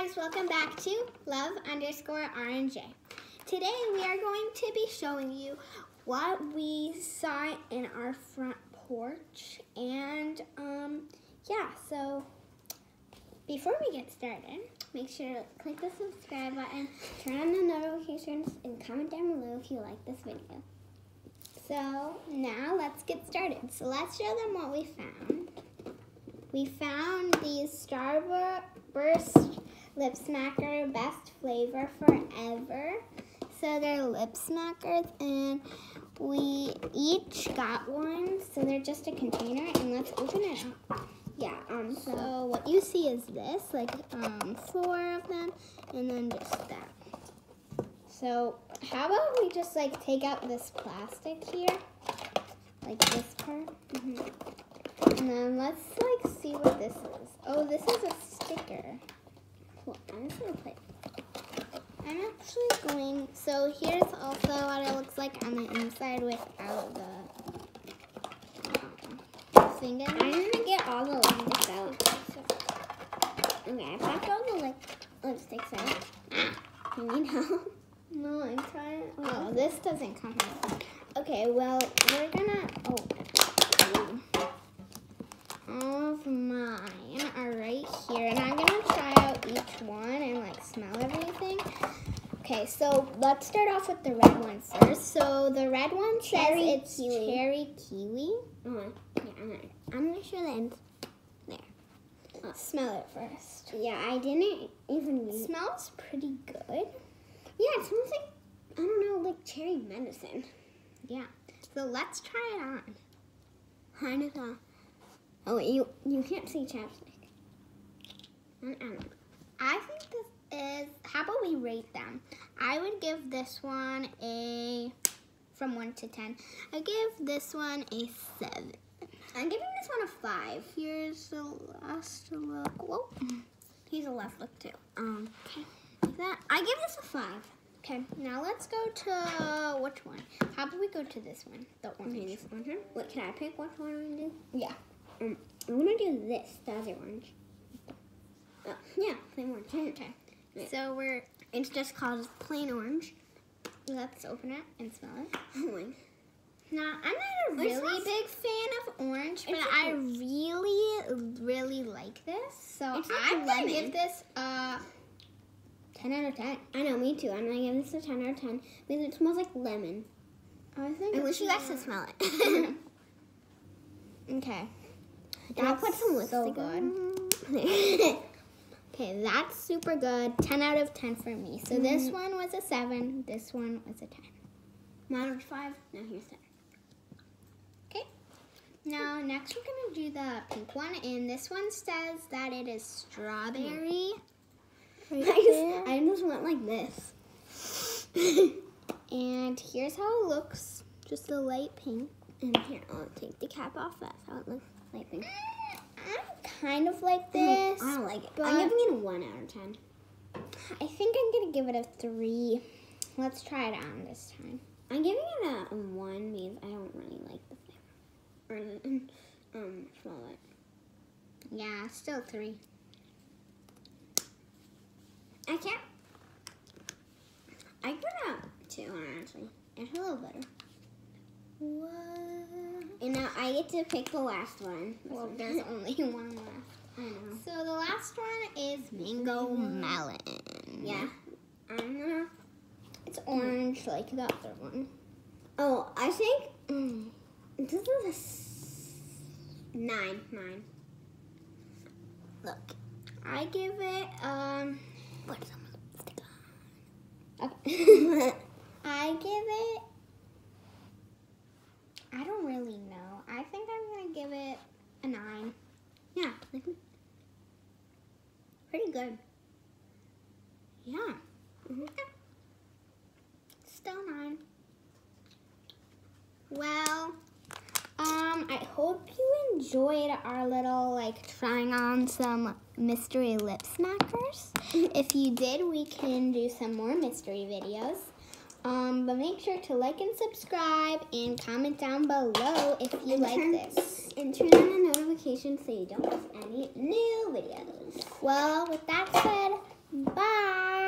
guys, welcome back to love underscore RNJ. Today we are going to be showing you what we saw in our front porch and um, yeah, so before we get started, make sure to click the subscribe button, turn on the notifications, and comment down below if you like this video. So now let's get started. So let's show them what we found. We found these Starburst Lip Smacker Best Flavor Forever. So they're lip smackers and we each got one. So they're just a container and let's open it up. Yeah, um, so what you see is this, like um, four of them and then just that. So how about we just like take out this plastic here, like this part. Mm -hmm. And then let's like see what this is. Oh, this is a. Just gonna put. I'm actually going. So here's also what it looks like on the inside without the um, thing. I'm gonna get all the lipsticks out. Okay, I popped all the lip lipsticks out. You need help? No, I'm trying. Oh, this doesn't come out. Okay, well, we're gonna. Oh, all of mine are right here. And I'm gonna try out each one and like smell everything. Okay, so let's start off with the red one first. So the red one says cherry it's kiwi. cherry kiwi. Uh -huh. Yeah, I'm gonna, I'm gonna show the end. There. Oh. Smell it first. Yeah, I didn't even. It smells pretty good. Yeah, it smells like I don't know, like cherry medicine. Yeah. So let's try it on. Uh, Oh, you you can't see chapstick. I think this is. How about we rate them? I would give this one a from one to ten. I give this one a seven. I'm giving this one a five. Here's the last look. Whoa. Here's the left look too. Um. Okay. Like that. I give this a five. Okay, now let's go to which one? How about we go to this one? The one. Okay, this one. Wait, can I pick which one we do? Yeah. Um, I'm gonna do this, the other orange. Oh, yeah, plain orange. Okay. Yeah. So we're, it's just called plain orange. Let's open it and smell it. Oh now, I'm not a really big fan of orange, but I really, really like this. So I'm going to give this a 10 out of 10. I know, me too. I'm going to give this a 10 out of 10 because it smells like lemon. I think I wish you guys could smell it. okay. I'll put some lipstick so good. Okay, that's super good. 10 out of 10 for me. So mm -hmm. this one was a 7. This one was a 10. Mine was 5. Now here's 10. Okay. Now, next we're going to do the pink one. And this one says that it is strawberry. Right I, just, I just went like this. and here's how it looks. Just a light pink. And here, I'll take the cap off. That's how it looks. I think. Kind of like this. I don't like it. I'm giving it a 1 out of 10. I think I'm going to give it a 3. Let's try it on this time. I'm giving it a, a 1 because I don't really like the flavor. Or, um, smell it. Yeah, still 3. I can't. I put a 2 on actually. It's a little better. What? And now I get to pick the last one. Well, there's only one left. I know. So the last one is mango melon. Yeah. I know. It's orange like the other one. Oh, I think mm, this is a nine. Nine. Look, I give it um. What's some Okay. I give it I don't really know. I think I'm going to give it a 9. Yeah. Pretty good. Yeah. Mm -hmm. Still 9. Well, um, I hope you enjoyed our little, like, trying on some mystery lip smackers. if you did, we can do some more mystery videos. Um, but make sure to like and subscribe and comment down below if you and like turn, this. And turn on the notification so you don't miss any new videos. Well, with that said, bye.